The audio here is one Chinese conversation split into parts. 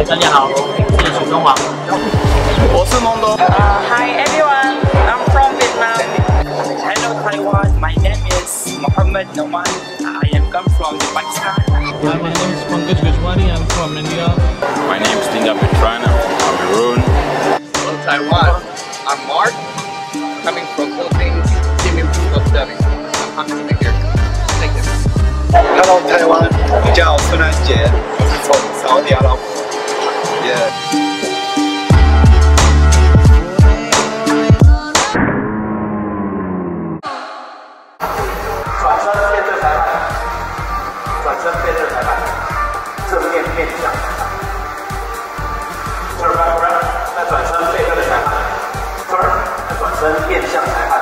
嗨，大家好，我是许东华，我是蒙东。Uh, hi everyone, I'm from Vietnam. Hello Taiwan, my name is Muhammad Noman. I am come from Pakistan. Hi, my name is Pankaj Gujwani. I'm from India. My name is Dinda Petrana. I'm from Cameroon. Hello, Taiwan, I'm Mark. Coming from Philippines, team improvement study. I'm happy to be here. Thank you. Hello Taiwan, Taiwan，我叫孙安杰，我是从 Saudi Arabia。Yeah。转身面对裁判，转身面对裁判，正面面向裁判。Turn back around，再转身背对裁判。Turn，再转身面向裁判。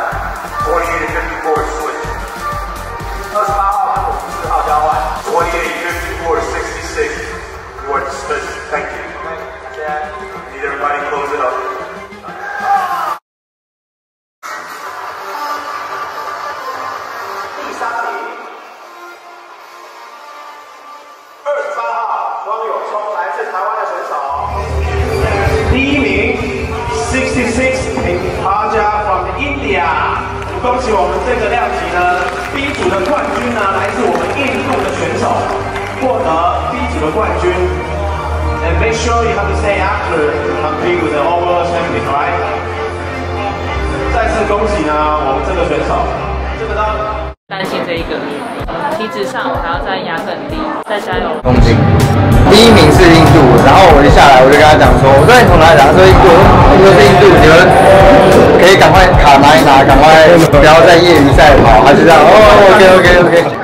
来自台湾的选手，第一名，sixty six Haja from India。恭喜我们这个量级呢，B 组的冠军呢来自我们印度的选手，获得 B 组的冠军。And make sure you have to stay after compete with the overall champion, right? 再次恭喜呢我们这个选手，这个呢。担心这一个，体脂上我还要再压更低，再加油。恭喜，第一名然后我就下来我就跟他讲说，我说你从哪里来？他说印度，他说是印度，你们可以赶快卡拿一拿，赶快不要在业余赛跑，他就这样，哦，OK OK OK。